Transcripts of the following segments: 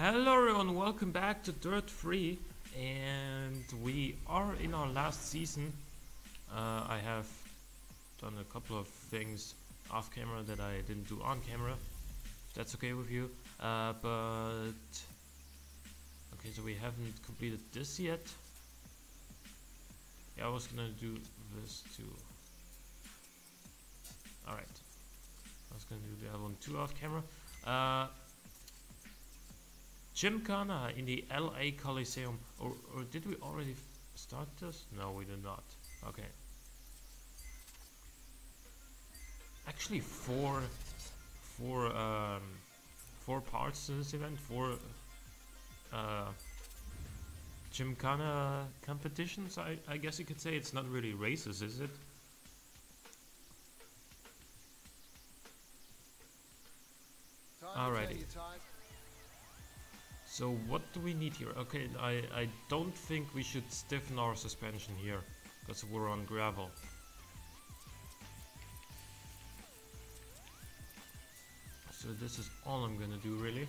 Hello everyone, welcome back to Dirt 3 and we are in our last season. Uh, I have done a couple of things off camera that I didn't do on camera, if that's okay with you. Uh, but okay, so we haven't completed this yet. Yeah, I was gonna do this too. Alright, I was gonna do the other one too off camera. Uh, Gymkhana in the LA Coliseum. Or, or did we already start this? No, we did not. Okay. Actually, four, four, um, four parts to this event. Four uh, Gymkhana competitions. I, I guess you could say it's not really races, is it? Alrighty. So what do we need here? Okay, I, I don't think we should stiffen our suspension here, because we're on gravel. So this is all I'm gonna do really.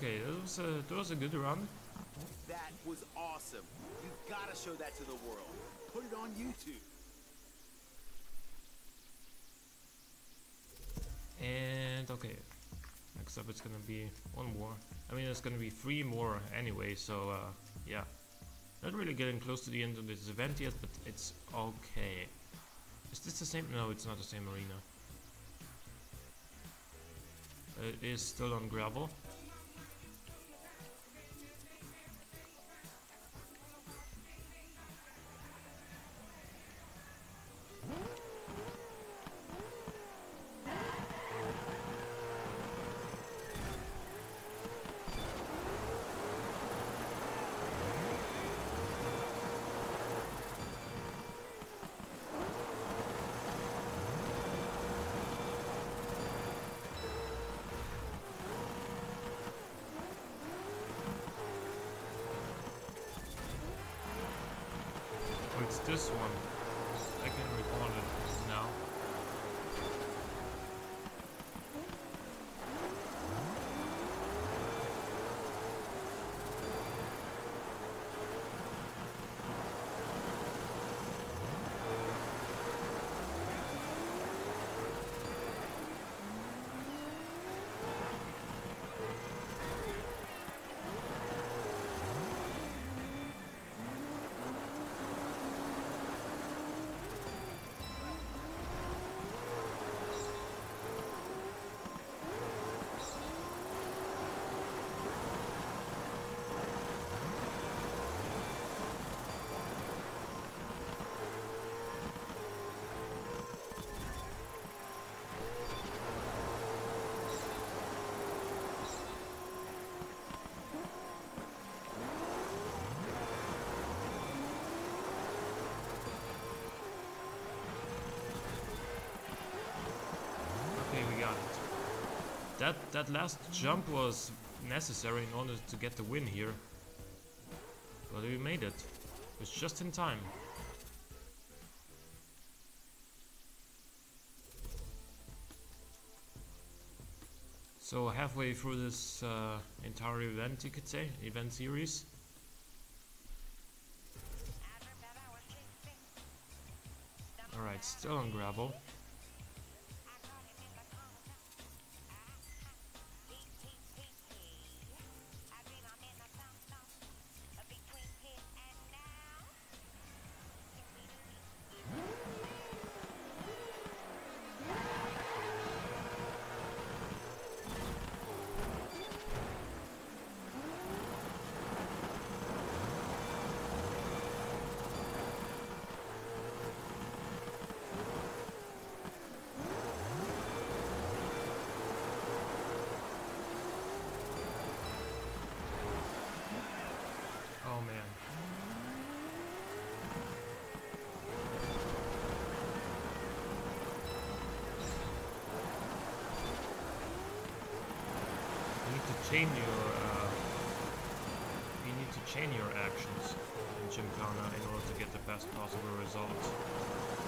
Okay, that was a that was a good run. That was awesome. You've got to show that to the world. Put it on YouTube. And okay, next up it's gonna be one more. I mean, it's gonna be three more anyway. So uh, yeah, not really getting close to the end of this event yet, but it's okay. Is this the same? No, it's not the same arena. It is still on gravel. It's this one. I can that that last jump was necessary in order to get the win here. But we made it. It's just in time. So halfway through this uh, entire event, you could say, event series. Alright, still on gravel. You need to chain your uh, you need to chain your actions in Gymkhana in order to get the best possible result.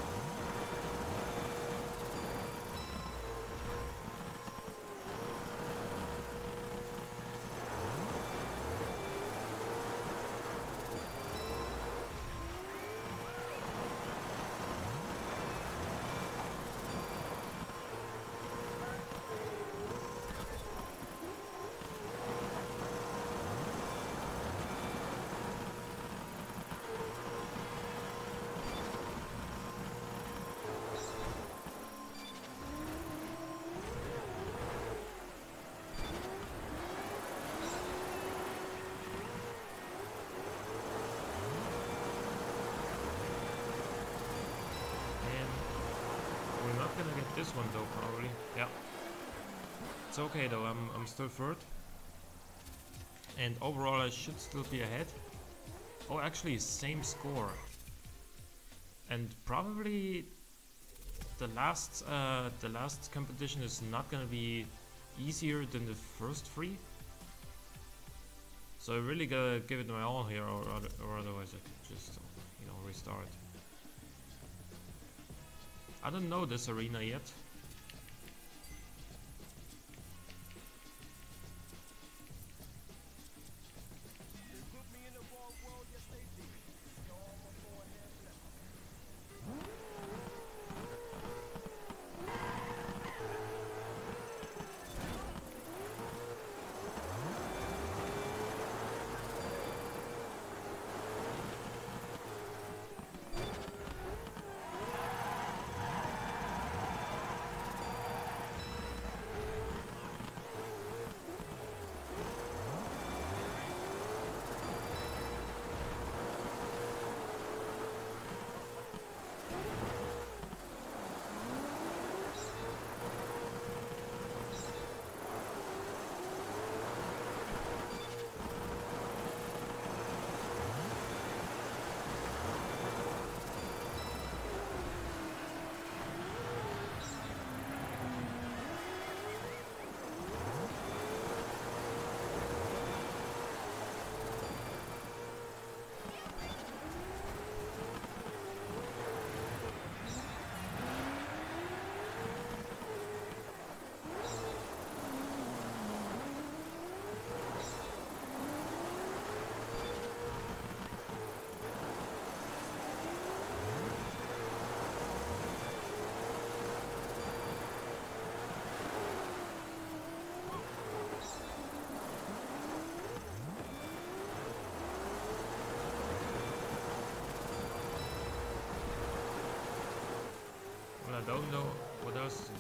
This one though, probably. Yeah. It's okay though, I'm, I'm still third. And overall I should still be ahead. Oh, actually, same score. And probably the last uh, the last competition is not gonna be easier than the first three. So I really gotta give it my all here, or, or otherwise I could just, you know, restart. I don't know this arena yet.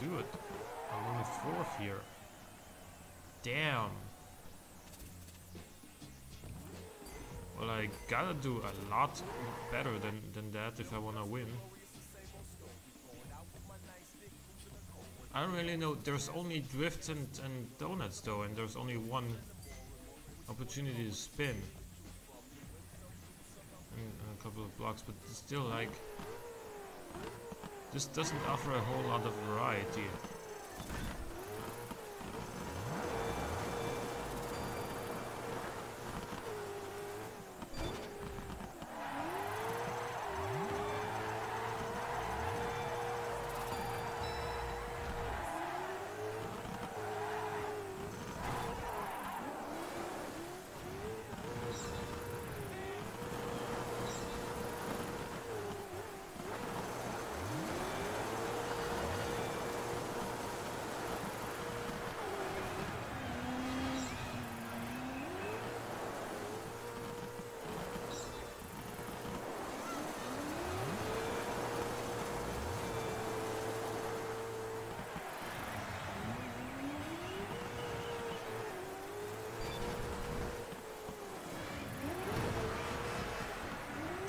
Do it. I'm only fourth here. Damn. Well, I gotta do a lot better than, than that if I wanna win. I don't really know. There's only drifts and, and donuts though, and there's only one opportunity to spin. And, and a couple of blocks, but still like... This doesn't offer a whole lot of variety.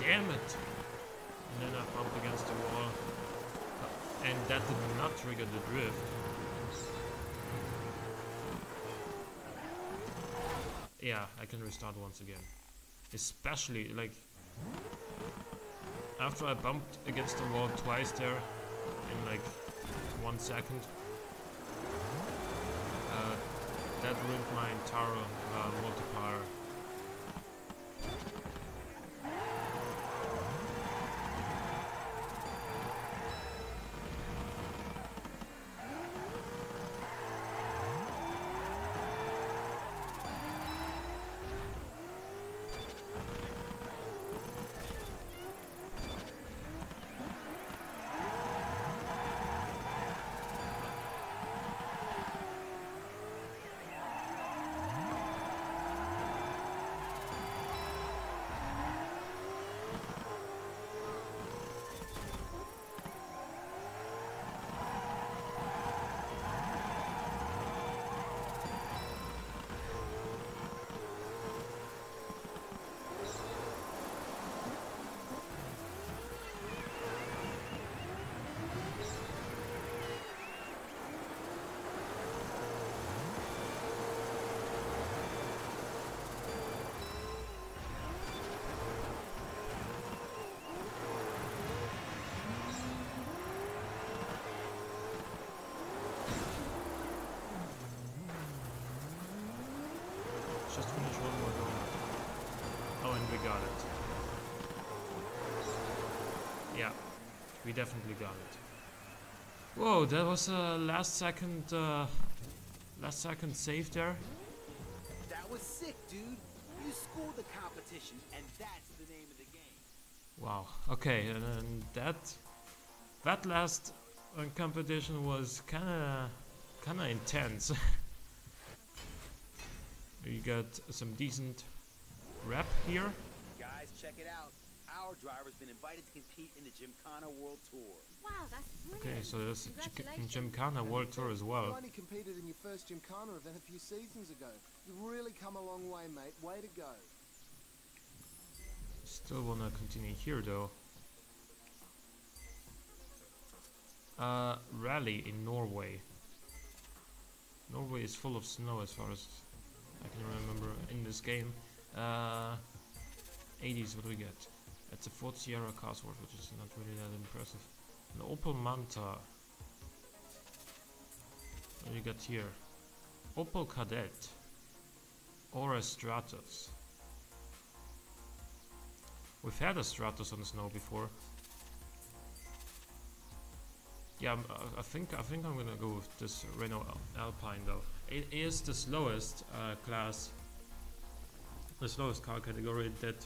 Damn it! And then I bumped against the wall. And that did not trigger the drift. Yeah, I can restart once again. Especially, like... After I bumped against the wall twice there, in like one second, uh, that ruined my entire uh, multiplier. Got it. Yeah, we definitely got it. Whoa, that was a last second, uh, last second save there. That was sick, dude. You schooled the competition, and that's the name of the game. Wow. Okay, and then that that last uh, competition was kind of kind of intense. we got some decent rep here. Guys, check it out. Our driver's been invited to compete in the Gymkhana World Tour. Wow, that's brilliant. Okay, so there's a G- Congratulations. Gymkhana World Tour as well. You well. only competed in your first Gymkhana event a few seasons ago. You've really come a long way, mate. Way to go. Still wanna continue here though. Uh, rally in Norway. Norway is full of snow as far as I can remember in this game. Uh, 80s, what do we get? It's a Ford Sierra Cosworth, which is not really that impressive. An Opel Manta. What do you got here? Opel Kadett. Or a Stratos. We've had a Stratos on the snow before. Yeah, I think I think I'm gonna go with this Renault Alpine though. It is the slowest uh, class, the slowest car category that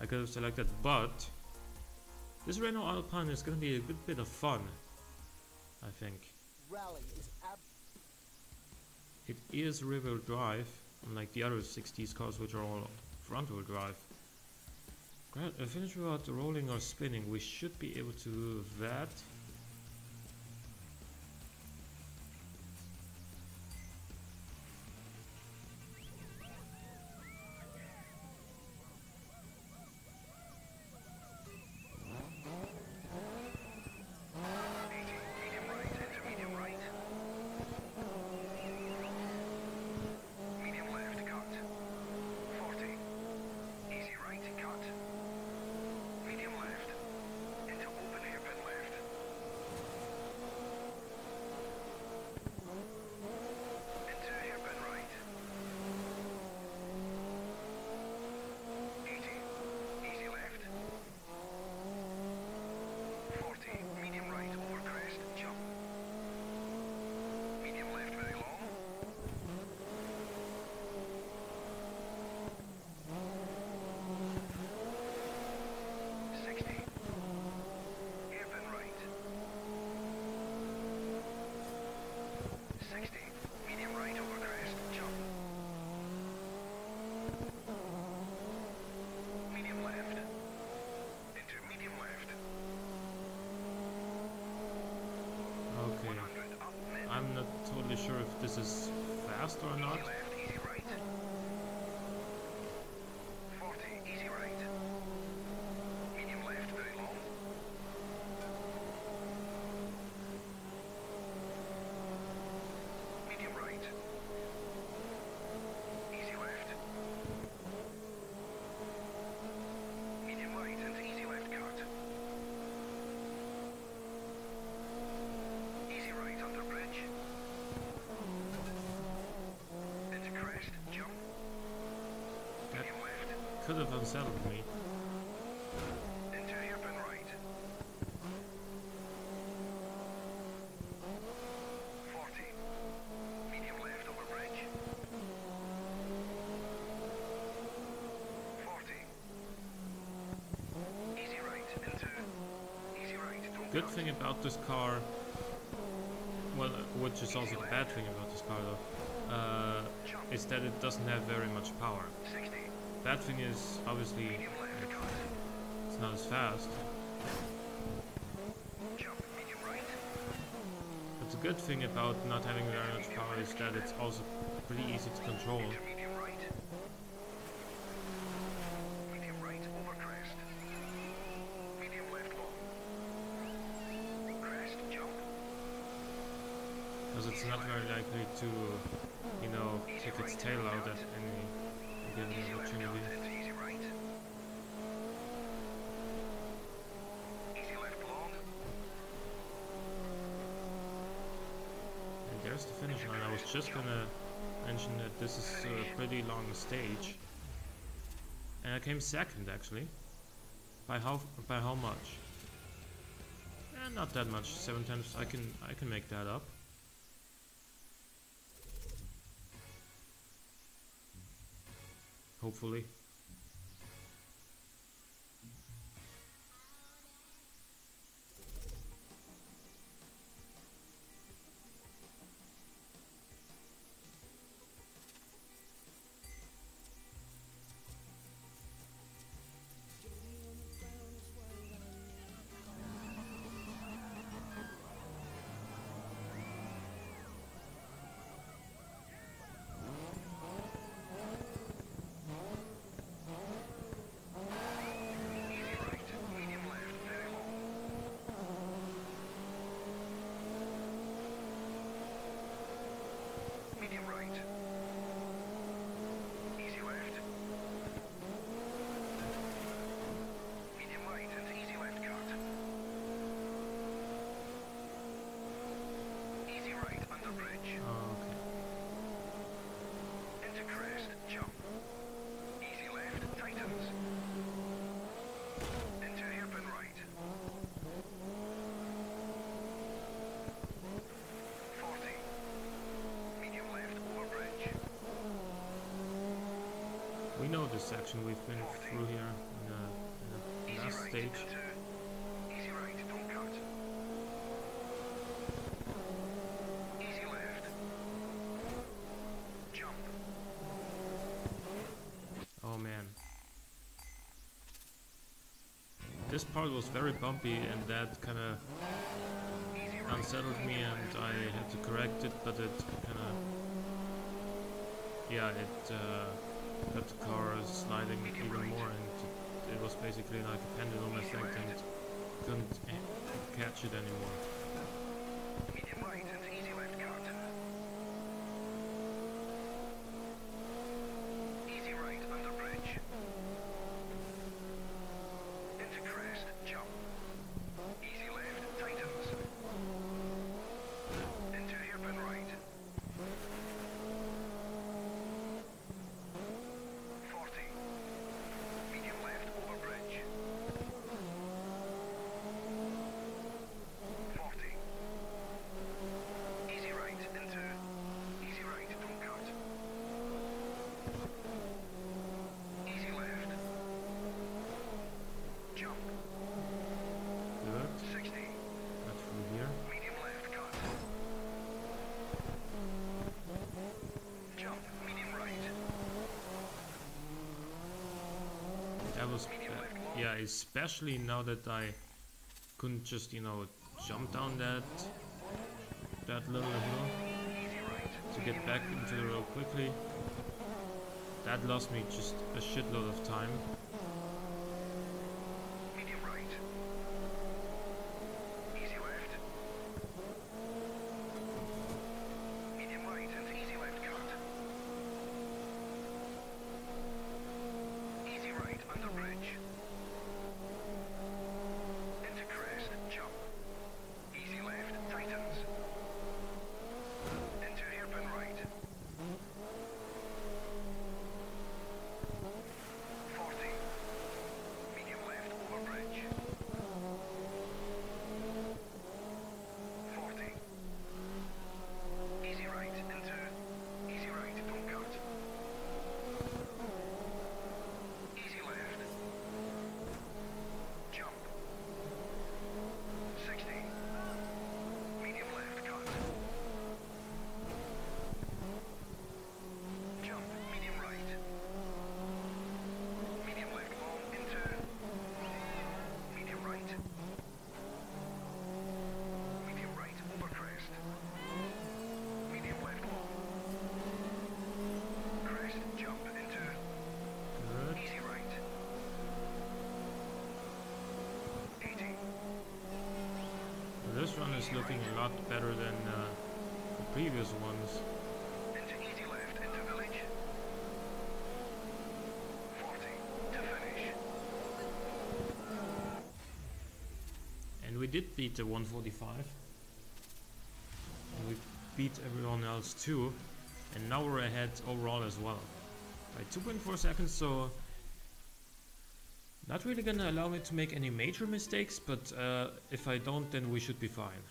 I could have selected, but this Renault Alpine is gonna be a good bit of fun. I think Rally is it is rear-wheel drive, unlike the other 60s cars, which are all front-wheel drive. Finish without rolling or spinning. We should be able to do that. Easy right. Don't Good thing about this car, well, uh, which is also the bad thing about this car though, uh, is that it doesn't have very much power. 60. Bad thing is obviously it's not as fast, but the good thing about not having very much power is that it's also pretty easy to control. Because it's not very likely to, you know, kick its tail out at any given opportunity. And there's the finish line. I was just gonna mention that this is a pretty long stage. And I came second actually. By how by how much? Eh, not that much. Seven times I can I can make that up. Hopefully. Section. We've been through here in the, last stage. into. Easy right. Don't cut. Easy left. Jump. Oh man. This part was very bumpy and that kind of unsettled me and I had to correct it, but it kind of... Yeah, it uh, the car is sliding even more and it, it was basically like a pendulum effect and couldn't catch it anymore. Medium right and easy left cut. Easy right under bridge. Into crest, jump. Easy left, tightens. Into hairpin right. 40. Medium left over bridge. 40. Easy right into. Easy right, don't cut. Easy left. Jump. Good. 60. Not through here. Medium left cut. Jump. Medium right. That was... yeah, especially now that I couldn't just, you know, jump down that that little hill to get back into the road quickly. That lost me just a shitload of time. a lot better than uh, the previous ones. And we did beat the 145. And we beat everyone else too. And now we're ahead overall as well. By 2.4 seconds, so not really gonna allow me to make any major mistakes, but uh, if I don't then we should be fine.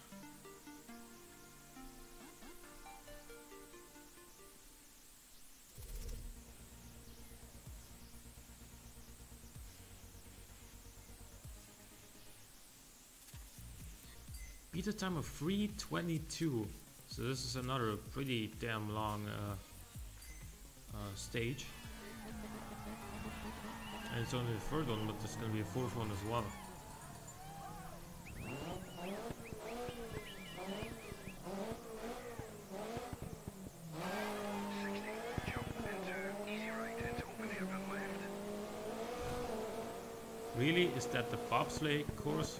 meter time of 322. So this is another pretty damn long uh, uh, stage. And it's only the third one, but there's gonna be a fourth one as well. Really? Is that the bobsleigh course?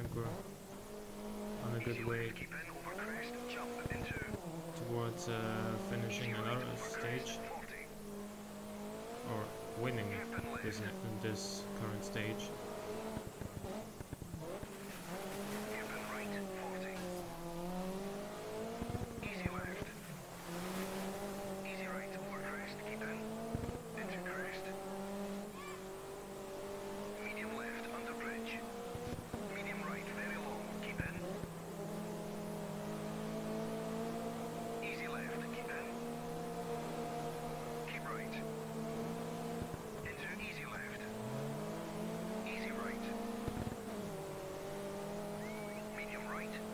think we're on a good way towards uh, finishing another stage. or winning this, this current stage.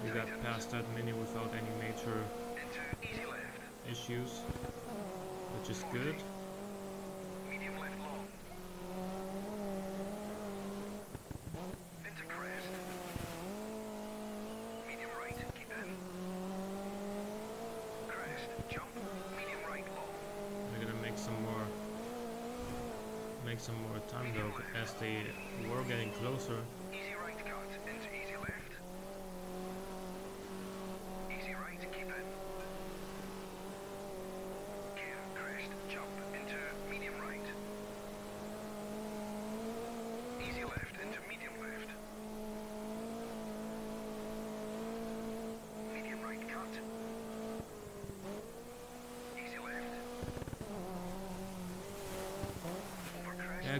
we got past that mini without any major issues, which is good.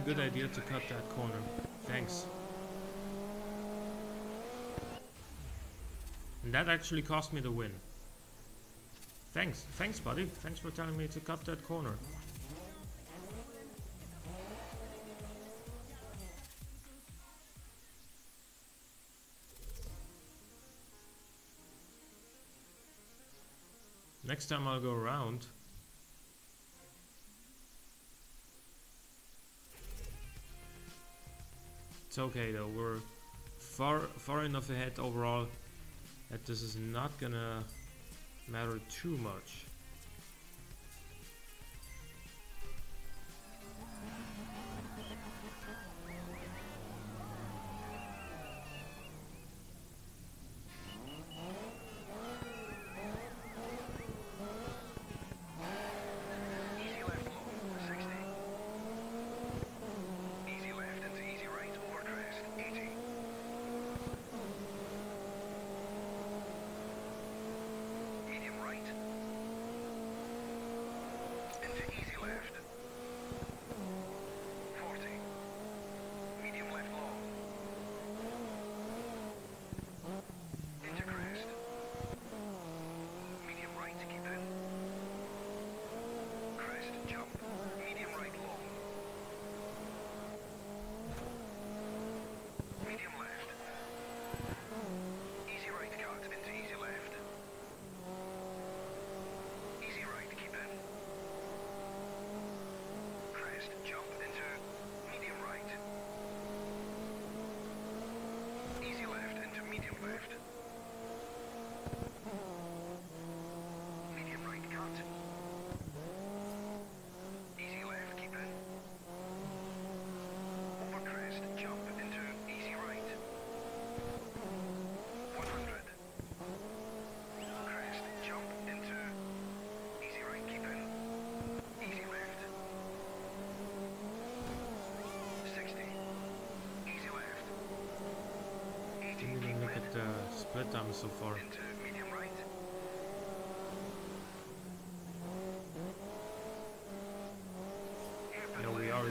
Good idea to cut that corner. Thanks. And that actually cost me the win. Thanks, thanks buddy. Thanks for telling me to cut that corner. Next time I'll go around. It's okay though, we're far far enough ahead overall that this is not gonna matter too much.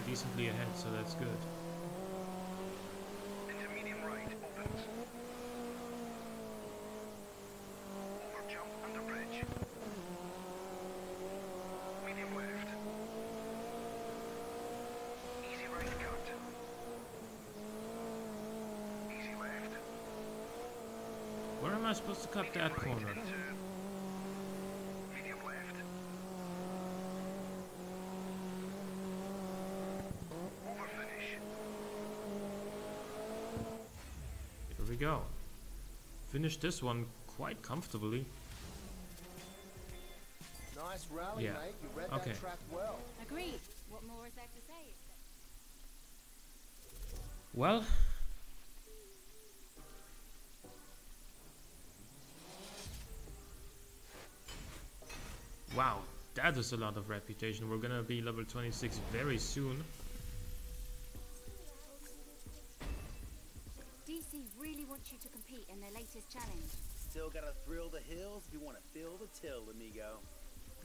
Decently ahead, so that's good. Medium right, opens. Over jump under bridge. Medium left. Easy right cut. Easy left. Where am I supposed to cut that corner? into medium left. Over finish. Here we go. Finished this one quite comfortably. Nice rally, Yeah. mate. You read Okay. that track well. Agreed. What more is there to say? Well, wow, that is a lot of reputation. We're gonna be level 26 very soon. Compete in their latest challenge. Still gotta thrill the hills if you wanna feel the till, amigo.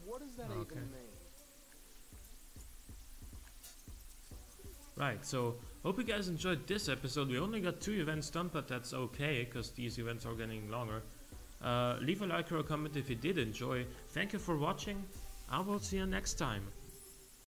What does that Okay. even mean? Right, so hope you guys enjoyed this episode. We only got two events done, but that's okay because these events are getting longer. Uh, leave a like or a comment if you did enjoy. Thank you for watching. I will see you next time.